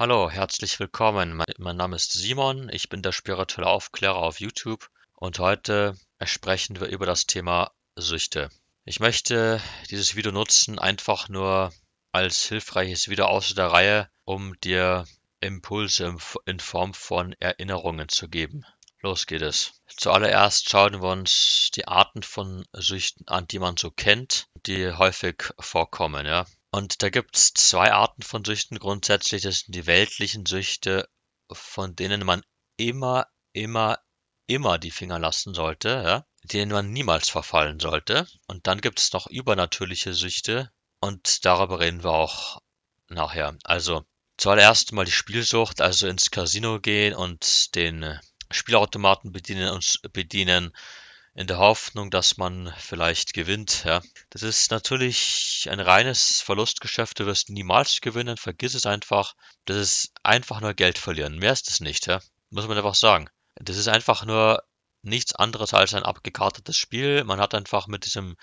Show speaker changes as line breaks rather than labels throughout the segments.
Hallo, herzlich willkommen. Mein, Name ist Simon, ich bin der spirituelle Aufklärer auf YouTube und heute sprechen wir über das Thema Süchte. Ich möchte dieses Video nutzen, einfach nur als hilfreiches Video aus der Reihe, um dir Impulse in Form von Erinnerungen zu geben. Los geht es. Zuallererst schauen wir uns die Arten von Süchten an, die man so kennt, die häufig vorkommen. Ja? Und da gibt es zwei Arten von Süchten grundsätzlich. Das sind die weltlichen Süchte, von denen man immer, immer, immer die Finger lassen sollte, ja? denen man niemals verfallen sollte. Und dann gibt es noch übernatürliche Süchte und darüber reden wir auch nachher. Also zuallererst mal die Spielsucht, also ins Casino gehen und den Spielautomaten bedienen und bedienen in der Hoffnung, dass man vielleicht gewinnt. Ja. Das ist natürlich ein reines Verlustgeschäft. Du wirst niemals gewinnen. Vergiss es einfach. Das ist einfach nur Geld verlieren. Mehr ist es nicht. Ja. Muss man einfach sagen. Das ist einfach nur nichts anderes als ein abgekartetes Spiel. Man hat einfach mit diesem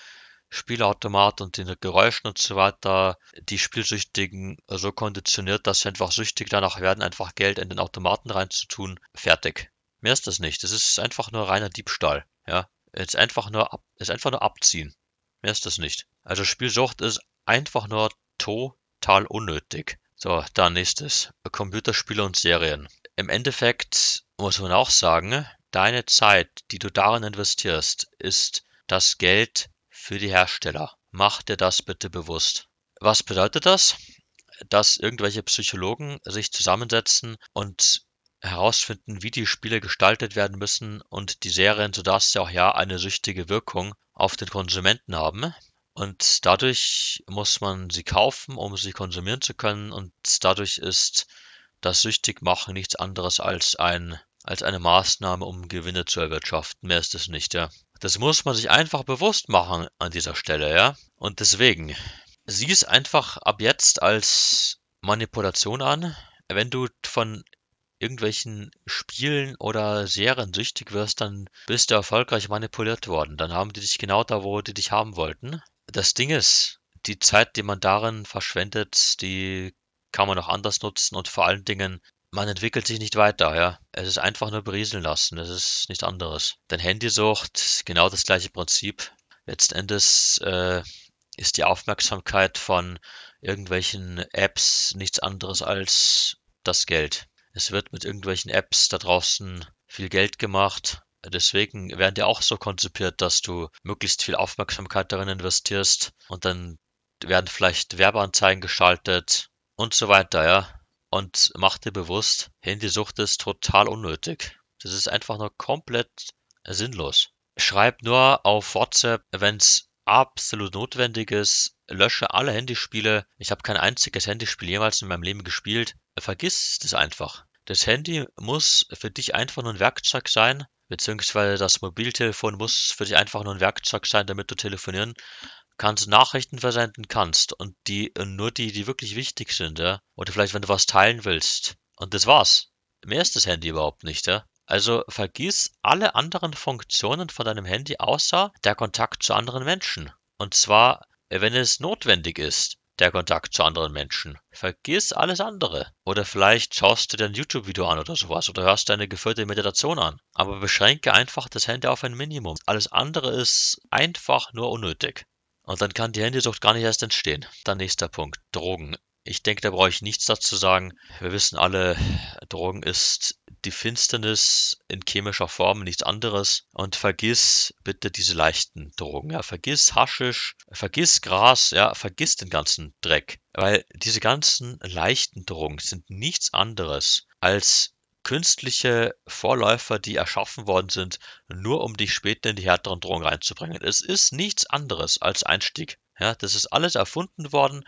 Spielautomat und den Geräuschen und so weiter die Spielsüchtigen so konditioniert, dass sie einfach süchtig danach werden, einfach Geld in den Automaten reinzutun. Fertig. Mehr ist das nicht. Das ist einfach nur reiner Diebstahl. Ja. Ist einfach nur, ab, ist einfach nur abziehen. Mehr ist das nicht. Also Spielsucht ist einfach nur total unnötig. So, dann nächstes. Computerspiele und Serien. Im Endeffekt muss man auch sagen, deine Zeit, die du darin investierst, ist das Geld für die Hersteller. Mach dir das bitte bewusst. Was bedeutet das? Dass irgendwelche Psychologen sich zusammensetzen und herausfinden, wie die Spiele gestaltet werden müssen und die Serien, sodass sie auch ja eine süchtige Wirkung auf den Konsumenten haben. Und dadurch muss man sie kaufen, um sie konsumieren zu können. Und dadurch ist das Süchtigmachen nichts anderes als ein als eine Maßnahme, um Gewinne zu erwirtschaften. Mehr ist es nicht, ja. Das muss man sich einfach bewusst machen an dieser Stelle, ja. Und deswegen, sieh es einfach ab jetzt als Manipulation an. Wenn du von irgendwelchen Spielen oder Serien süchtig wirst, dann bist du erfolgreich manipuliert worden. Dann haben die dich genau da, wo die dich haben wollten. Das Ding ist, die Zeit, die man darin verschwendet, die kann man auch anders nutzen und vor allen Dingen, man entwickelt sich nicht weiter, ja. Es ist einfach nur berieseln lassen, es ist nichts anderes. Denn Handysucht, genau das gleiche Prinzip. Letzten äh, ist die Aufmerksamkeit von irgendwelchen Apps nichts anderes als das Geld. Es wird mit irgendwelchen Apps da draußen viel Geld gemacht. Deswegen werden die auch so konzipiert, dass du möglichst viel Aufmerksamkeit darin investierst und dann werden vielleicht Werbeanzeigen geschaltet und so weiter, ja. Und mach dir bewusst, Handysucht ist total unnötig. Das ist einfach nur komplett sinnlos. Schreib nur auf WhatsApp, wenn es absolut notwendig ist, lösche alle Handyspiele. Ich habe kein einziges Handyspiel jemals in meinem Leben gespielt. Vergiss das einfach. Das Handy muss für dich einfach nur ein Werkzeug sein, beziehungsweise das Mobiltelefon muss für dich einfach nur ein Werkzeug sein, damit du telefonieren kannst, Nachrichten versenden kannst und die nur die, die wirklich wichtig sind, ja. Oder vielleicht, wenn du was teilen willst. Und das war's. Mehr ist das Handy überhaupt nicht, ja. Also vergiss alle anderen Funktionen von deinem Handy außer der Kontakt zu anderen Menschen. Und zwar, wenn es notwendig ist der Kontakt zu anderen Menschen. Vergiss alles andere. Oder vielleicht schaust du dir ein YouTube-Video an oder sowas oder hörst deine geführte Meditation an. Aber beschränke einfach das Handy auf ein Minimum. Alles andere ist einfach nur unnötig. Und dann kann die Handysucht gar nicht erst entstehen. Dann nächster Punkt. Drogen. Ich denke, da brauche ich nichts dazu sagen. Wir wissen alle, Drogen ist die Finsternis in chemischer Form, nichts anderes. Und vergiss bitte diese leichten Drogen. Ja, vergiss Haschisch, vergiss Gras, ja, vergiss den ganzen Dreck. Weil diese ganzen leichten Drogen sind nichts anderes als künstliche Vorläufer, die erschaffen worden sind, nur um dich später in die härteren Drogen reinzubringen. Es ist nichts anderes als Einstieg. Ja, das ist alles erfunden worden,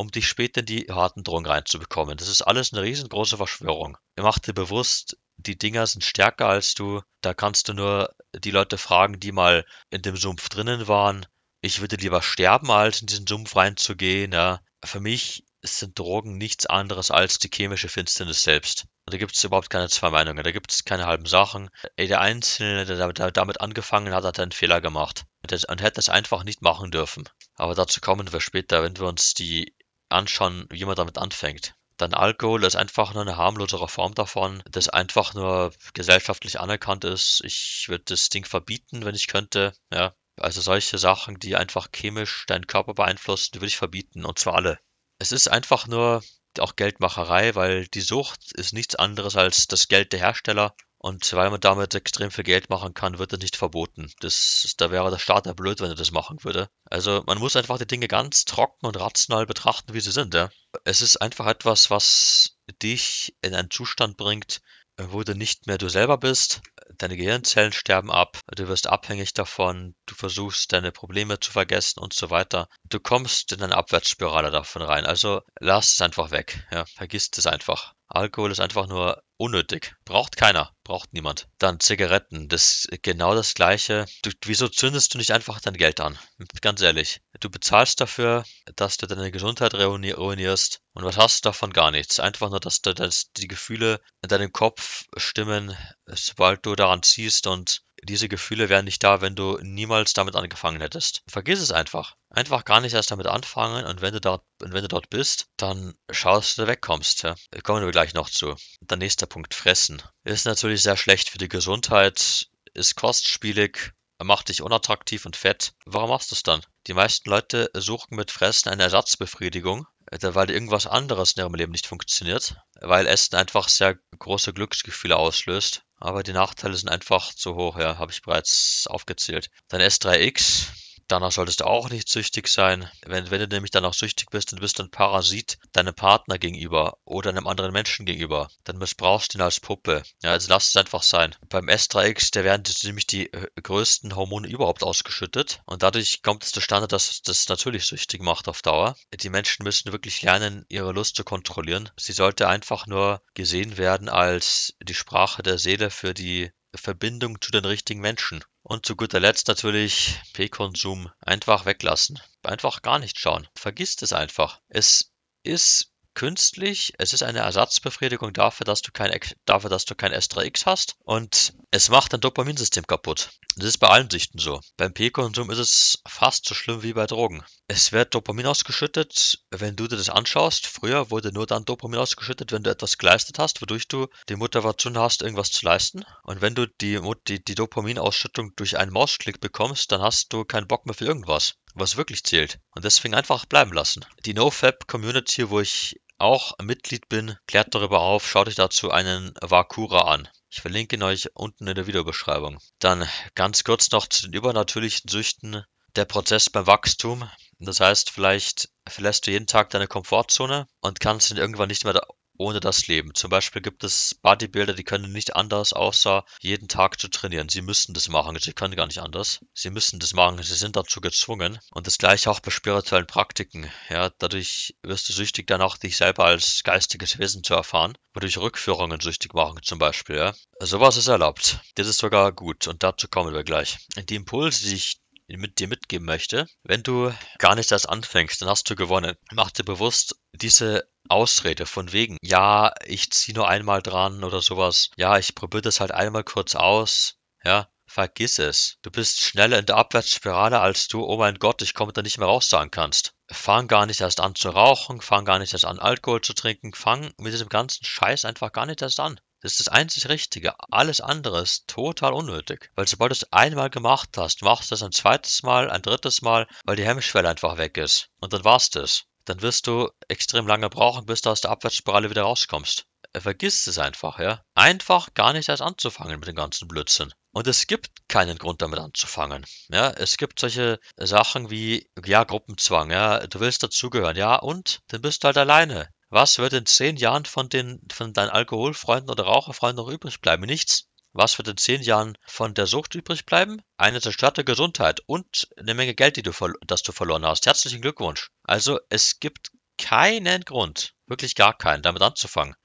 um dich später in die harten Drogen reinzubekommen. Das ist alles eine riesengroße Verschwörung. Mach dir bewusst, die Dinger sind stärker als du. Da kannst du nur die Leute fragen, die mal in dem Sumpf drinnen waren. Ich würde lieber sterben, als in diesen Sumpf reinzugehen. Ja. Für mich sind Drogen nichts anderes als die chemische Finsternis selbst. Da gibt es überhaupt keine zwei Meinungen, da gibt es keine halben Sachen. Ey, der Einzelne, der damit angefangen hat, hat einen Fehler gemacht und hätte es einfach nicht machen dürfen. Aber dazu kommen wir später, wenn wir uns die anschauen, wie man damit anfängt. Dann Alkohol ist einfach nur eine harmlosere Form davon, das einfach nur gesellschaftlich anerkannt ist. Ich würde das Ding verbieten, wenn ich könnte. Ja, also solche Sachen, die einfach chemisch deinen Körper beeinflussen, würde ich verbieten und zwar alle. Es ist einfach nur auch Geldmacherei, weil die Sucht ist nichts anderes als das Geld der Hersteller und weil man damit extrem viel Geld machen kann, wird das nicht verboten. Das, da wäre der Staat ja blöd, wenn er das machen würde. Also man muss einfach die Dinge ganz trocken und rational betrachten, wie sie sind. Ja? Es ist einfach etwas, was dich in einen Zustand bringt, wo du nicht mehr du selber bist, deine Gehirnzellen sterben ab, du wirst abhängig davon, du versuchst deine Probleme zu vergessen und so weiter. Du kommst in eine Abwärtsspirale davon rein. Also lass es einfach weg. Ja, vergiss es einfach. Alkohol ist einfach nur unnötig. Braucht keiner, braucht niemand. Dann Zigaretten, das ist genau das gleiche. Du, wieso zündest du nicht einfach dein Geld an? Ganz ehrlich. Du bezahlst dafür, dass du deine Gesundheit ruinierst. Und was hast du davon? Gar nichts. Einfach nur, dass, du, dass die Gefühle in deinem Kopf stimmen, sobald du daran ziehst und diese Gefühle wären nicht da, wenn du niemals damit angefangen hättest. Vergiss es einfach. Einfach gar nicht erst damit anfangen und wenn du dort, wenn du dort bist, dann schaust, dass du wegkommst. Ja. Kommen wir gleich noch zu. Der nächste Punkt, Fressen. Ist natürlich sehr schlecht für die Gesundheit, ist kostspielig, macht dich unattraktiv und fett. Warum machst du es dann? Die meisten Leute suchen mit Fressen eine Ersatzbefriedigung, äh, weil irgendwas anderes in ihrem Leben nicht funktioniert, weil Essen einfach sehr große Glücksgefühle auslöst aber die Nachteile sind einfach zu hoch, ja, habe ich bereits aufgezählt. Dann S3X, Danach solltest du auch nicht süchtig sein. Wenn, wenn du nämlich dann auch süchtig bist, dann bist du ein Parasit deinem Partner gegenüber oder einem anderen Menschen gegenüber. Dann missbrauchst du ihn als Puppe. Ja, also lass es einfach sein. Beim S3X, da werden nämlich die äh, größten Hormone überhaupt ausgeschüttet und dadurch kommt es zustande, dass das natürlich süchtig macht auf Dauer. Die Menschen müssen wirklich lernen, ihre Lust zu kontrollieren. Sie sollte einfach nur gesehen werden als die Sprache der Seele für die Verbindung zu den richtigen Menschen. Und zu guter Letzt natürlich P-Konsum einfach weglassen. Einfach gar nicht schauen. Vergisst es einfach. Es ist künstlich. Es ist eine Ersatzbefriedigung dafür, dass du kein, dafür, dass du kein S3X hast. Und es macht dein Dopaminsystem kaputt. Das ist bei allen Sichten so. Beim P-Konsum ist es fast so schlimm wie bei Drogen. Es wird Dopamin ausgeschüttet, wenn du dir das anschaust. Früher wurde nur dann Dopamin ausgeschüttet, wenn du etwas geleistet hast, wodurch du die Motivation hast, irgendwas zu leisten. Und wenn du die, die, die Dopaminausschüttung durch einen Mausklick bekommst, dann hast du keinen Bock mehr für irgendwas was wirklich zählt. Und deswegen einfach bleiben lassen. Die NoFap-Community, wo ich auch Mitglied bin, klärt darüber auf, schaut euch dazu einen Vakura an. Ich verlinke ihn euch unten in der Videobeschreibung. Dann ganz kurz noch zu den übernatürlichen Süchten. Der Prozess beim Wachstum. Das heißt, vielleicht verlässt du jeden Tag deine Komfortzone und kannst dann irgendwann nicht mehr ohne das Leben. Zum Beispiel gibt es Bodybuilder, die können nicht anders, außer jeden Tag zu trainieren. Sie müssen das machen, sie können gar nicht anders. Sie müssen das machen, sie sind dazu gezwungen. Und das gleiche auch bei spirituellen Praktiken. Ja, dadurch wirst du süchtig danach, dich selber als geistiges Wesen zu erfahren, wodurch Rückführungen süchtig machen zum Beispiel. Ja. Sowas ist erlaubt. Das ist sogar gut und dazu kommen wir gleich. Die Impulse, die ich mit dir mitgeben möchte. Wenn du gar nicht erst anfängst, dann hast du gewonnen. Mach dir bewusst, diese Ausrede von wegen, ja, ich ziehe nur einmal dran oder sowas, ja, ich probiere das halt einmal kurz aus, ja, vergiss es. Du bist schneller in der Abwärtsspirale, als du, oh mein Gott, ich komme da nicht mehr raus sagen kannst. Fang gar nicht erst an zu rauchen, fang gar nicht erst an Alkohol zu trinken, fang mit diesem ganzen Scheiß einfach gar nicht erst an. Das ist das einzig Richtige. Alles andere ist total unnötig. Weil sobald du es einmal gemacht hast, machst du es ein zweites Mal, ein drittes Mal, weil die Hemmschwelle einfach weg ist. Und dann war's das dann wirst du extrem lange brauchen, bis du aus der Abwärtsspirale wieder rauskommst. Äh, vergiss es einfach, ja. Einfach gar nicht erst anzufangen mit dem ganzen Blödsinn. Und es gibt keinen Grund damit anzufangen. Ja, es gibt solche Sachen wie, ja, Gruppenzwang, ja, du willst dazugehören, ja, und dann bist du halt alleine. Was wird in zehn Jahren von den, von deinen Alkoholfreunden oder Raucherfreunden noch übrig bleiben? Nichts. Was wird in zehn Jahren von der Sucht übrig bleiben? Eine zerstörte Gesundheit und eine Menge Geld, die du, das du verloren hast. Herzlichen Glückwunsch. Also es gibt keinen Grund, wirklich gar keinen, damit anzufangen.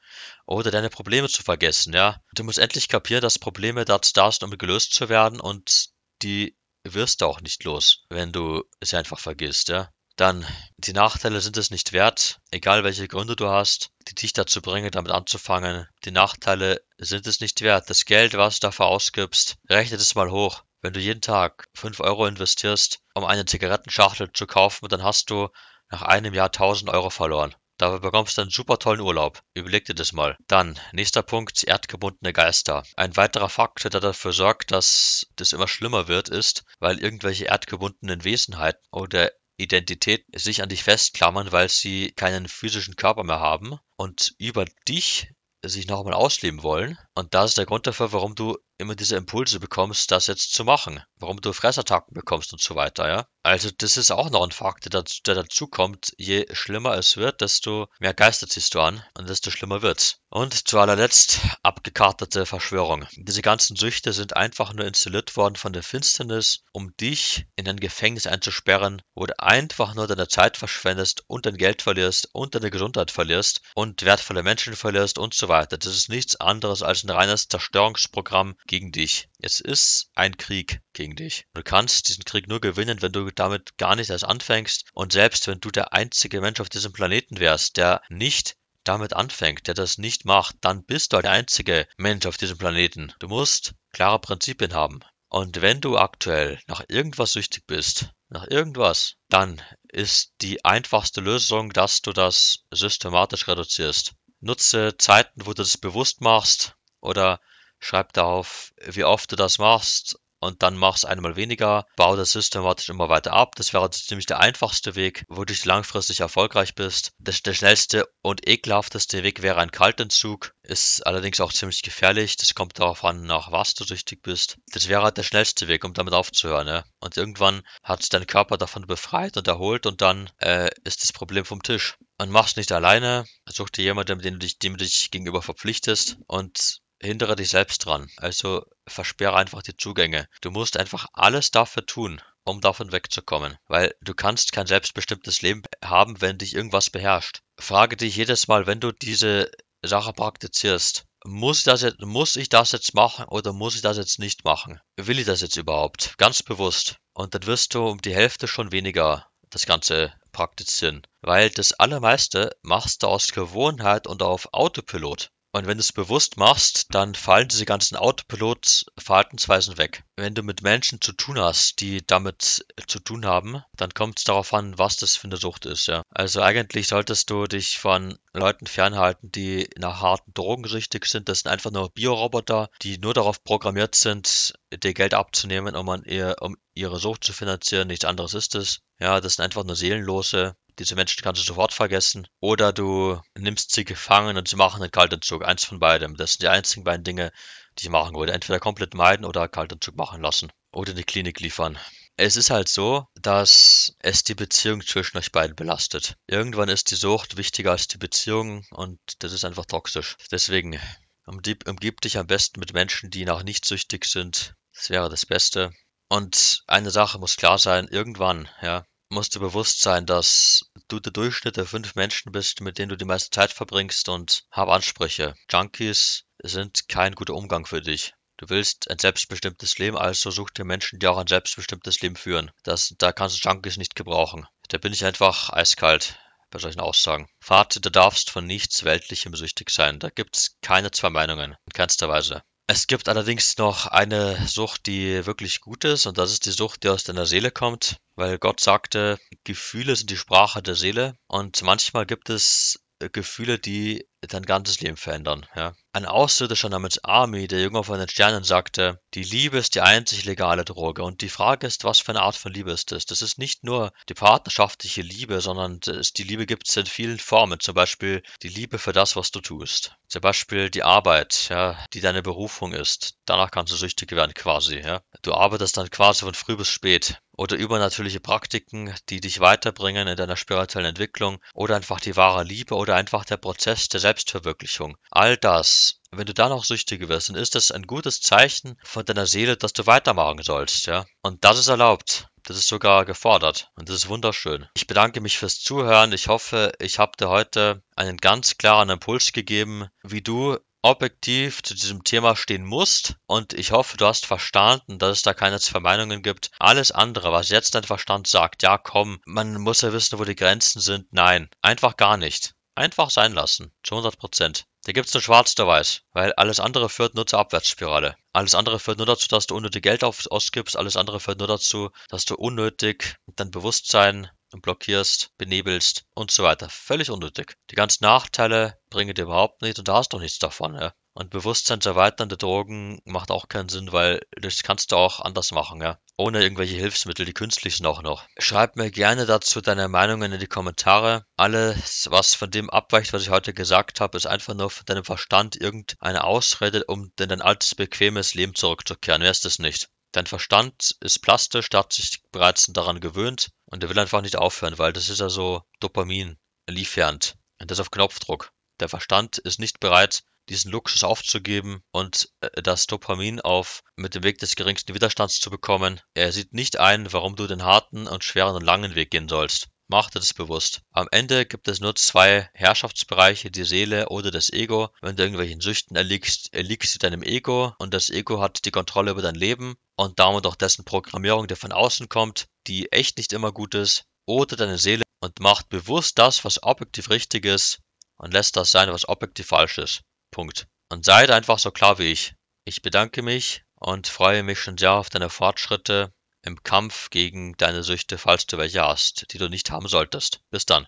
Oder deine Probleme zu vergessen, ja. Du musst endlich kapieren, dass Probleme dazu da sind, um gelöst zu werden und die wirst du auch nicht los, wenn du sie einfach vergisst, ja dann die Nachteile sind es nicht wert, egal welche Gründe du hast, die dich dazu bringen, damit anzufangen. Die Nachteile sind es nicht wert. Das Geld, was du dafür ausgibst, rechnet es mal hoch. Wenn du jeden Tag 5 Euro investierst, um eine Zigarettenschachtel zu kaufen, dann hast du nach einem Jahr 1000 Euro verloren. Da bekommst du einen super tollen Urlaub. Überleg dir das mal. Dann, nächster Punkt, erdgebundene Geister. Ein weiterer Faktor, der dafür sorgt, dass das immer schlimmer wird, ist, weil irgendwelche erdgebundenen Wesenheiten oder Identität sich an dich festklammern, weil sie keinen physischen Körper mehr haben und über dich sich noch einmal ausleben wollen. Und das ist der Grund dafür, warum du immer diese Impulse bekommst, das jetzt zu machen. Warum du Fressattacken bekommst und so weiter, ja. Also das ist auch noch ein Fakt, der, der dazu kommt. Je schlimmer es wird, desto mehr Geister ziehst du an und desto schlimmer wird's. Und zu allerletzt abgekartete Verschwörung. Diese ganzen Süchte sind einfach nur installiert worden von der Finsternis, um dich in ein Gefängnis einzusperren, wo du einfach nur deine Zeit verschwendest und dein Geld verlierst und deine Gesundheit verlierst und wertvolle Menschen verlierst und so weiter. Das ist nichts anderes als ein reines Zerstörungsprogramm gegen dich. Es ist ein Krieg gegen dich. Du kannst diesen Krieg nur gewinnen, wenn du damit gar nicht erst anfängst. Und selbst wenn du der einzige Mensch auf diesem Planeten wärst, der nicht damit anfängt, der das nicht macht, dann bist du der einzige Mensch auf diesem Planeten. Du musst klare Prinzipien haben. Und wenn du aktuell nach irgendwas süchtig bist, nach irgendwas, dann ist die einfachste Lösung, dass du das systematisch reduzierst. Nutze Zeiten, wo du das bewusst machst oder schreib darauf, wie oft du das machst und dann mach's einmal weniger, bau das systematisch immer weiter ab. Das wäre ziemlich der einfachste Weg, wo du langfristig erfolgreich bist. Das, der schnellste und ekelhafteste Weg wäre ein Kaltentzug, ist allerdings auch ziemlich gefährlich. Das kommt darauf an, nach was du süchtig bist. Das wäre halt der schnellste Weg, um damit aufzuhören. Ne? Und irgendwann hat dein Körper davon befreit und erholt und dann äh, ist das Problem vom Tisch. Und mach's nicht alleine. Such dir jemanden, dem du dich, dem du dich gegenüber verpflichtest und hindere dich selbst dran. Also versperre einfach die Zugänge. Du musst einfach alles dafür tun, um davon wegzukommen. Weil du kannst kein selbstbestimmtes Leben haben, wenn dich irgendwas beherrscht. Frage dich jedes Mal, wenn du diese Sache praktizierst, muss das jetzt, muss ich das jetzt machen oder muss ich das jetzt nicht machen? Will ich das jetzt überhaupt? Ganz bewusst. Und dann wirst du um die Hälfte schon weniger das Ganze praktizieren. Weil das Allermeiste machst du aus Gewohnheit und auf Autopilot. Und wenn du es bewusst machst, dann fallen diese ganzen Autopilot-Verhaltensweisen weg. Wenn du mit Menschen zu tun hast, die damit zu tun haben, dann kommt es darauf an, was das für eine Sucht ist, ja. Also eigentlich solltest du dich von Leuten fernhalten, die nach harten Drogen süchtig sind. Das sind einfach nur Bioroboter, die nur darauf programmiert sind, dir Geld abzunehmen, um, an ihr, um ihre Sucht zu finanzieren. Nichts anderes ist es. Ja, das sind einfach nur Seelenlose, diese Menschen kannst du sofort vergessen. Oder du nimmst sie gefangen und sie machen einen Kaltentzug. Eins von beidem. Das sind die einzigen beiden Dinge, die ich machen würde. Entweder komplett meiden oder Kaltentzug machen lassen. Oder in die Klinik liefern. Es ist halt so, dass es die Beziehung zwischen euch beiden belastet. Irgendwann ist die Sucht wichtiger als die Beziehung und das ist einfach toxisch. Deswegen umgib dich am besten mit Menschen, die noch nicht süchtig sind. Das wäre das Beste. Und eine Sache muss klar sein, irgendwann, ja, musst du bewusst sein, dass du der Durchschnitt der fünf Menschen bist, mit denen du die meiste Zeit verbringst und hab Ansprüche. Junkies sind kein guter Umgang für dich. Du willst ein selbstbestimmtes Leben, also such dir Menschen, die auch ein selbstbestimmtes Leben führen. Das, da kannst du Junkies nicht gebrauchen. Da bin ich einfach eiskalt bei solchen Aussagen. Fazit, du darfst von nichts Weltlichem süchtig sein. Da gibt's keine zwei Meinungen, in keinster Weise. Es gibt allerdings noch eine Sucht, die wirklich gut ist, und das ist die Sucht, die aus deiner Seele kommt, weil Gott sagte, Gefühle sind die Sprache der Seele, und manchmal gibt es Gefühle, die dein ganzes Leben verändern. Ja. Ein Außerirdischer namens Army, der Jünger von den Sternen, sagte, die Liebe ist die einzig legale Droge. Und die Frage ist, was für eine Art von Liebe ist das? Das ist nicht nur die partnerschaftliche Liebe, sondern die Liebe gibt es in vielen Formen. Zum Beispiel die Liebe für das, was du tust. Zum Beispiel die Arbeit, ja, die deine Berufung ist. Danach kannst du süchtig werden quasi. Ja. Du arbeitest dann quasi von früh bis spät oder übernatürliche Praktiken, die dich weiterbringen in deiner spirituellen Entwicklung oder einfach die wahre Liebe oder einfach der Prozess der Selbstverwirklichung. All das, wenn du da noch süchtig wirst, dann ist das ein gutes Zeichen von deiner Seele, dass du weitermachen sollst, ja. Und das ist erlaubt. Das ist sogar gefordert und das ist wunderschön. Ich bedanke mich fürs Zuhören. Ich hoffe, ich habe dir heute einen ganz klaren Impuls gegeben, wie du objektiv zu diesem Thema stehen musst. Und ich hoffe, du hast verstanden, dass es da keine zwei Meinungen gibt. Alles andere, was jetzt dein Verstand sagt, ja komm, man muss ja wissen, wo die Grenzen sind. Nein, einfach gar nicht. Einfach sein lassen. Zu 100 Prozent. Da gibt's nur schwarz oder weiß, weil alles andere führt nur zur Abwärtsspirale. Alles andere führt nur dazu, dass du unnötig Geld ausgibst. Alles andere führt nur dazu, dass du unnötig dein Bewusstsein blockierst, benebelst und so weiter. Völlig unnötig. Die ganzen Nachteile bringen dir überhaupt nichts und da hast du nichts davon. Ja. Und Bewusstsein zu erweitern der Drogen macht auch keinen Sinn, weil das kannst du auch anders machen, ja. Ohne irgendwelche Hilfsmittel, die künstlich sind auch noch. Schreib mir gerne dazu deine Meinungen in die Kommentare. Alles, was von dem abweicht, was ich heute gesagt habe, ist einfach nur von deinem Verstand irgendeine Ausrede, um in dein altes, bequemes Leben zurückzukehren. Wer ist das nicht? Dein Verstand ist plastisch, der hat sich bereits daran gewöhnt und der will einfach nicht aufhören, weil das ist ja so Dopamin liefernd. Und das auf Knopfdruck. Der Verstand ist nicht bereit, diesen Luxus aufzugeben und äh, das Dopamin auf mit dem Weg des geringsten Widerstands zu bekommen. Er sieht nicht ein, warum du den harten und schweren und langen Weg gehen sollst. Mach dir das bewusst. Am Ende gibt es nur zwei Herrschaftsbereiche, die Seele oder das Ego. Wenn du irgendwelchen Süchten erliegst, erliegst du deinem Ego und das Ego hat die Kontrolle über dein Leben und damit auch dessen Programmierung, die von außen kommt, die echt nicht immer gut ist. Oder deine Seele und macht bewusst das, was objektiv richtig ist und lässt das sein, was objektiv falsch ist. Punkt. Und seid einfach so klar wie ich. Ich bedanke mich und freue mich schon sehr auf deine Fortschritte im Kampf gegen deine Süchte, falls du welche hast, die du nicht haben solltest. Bis dann.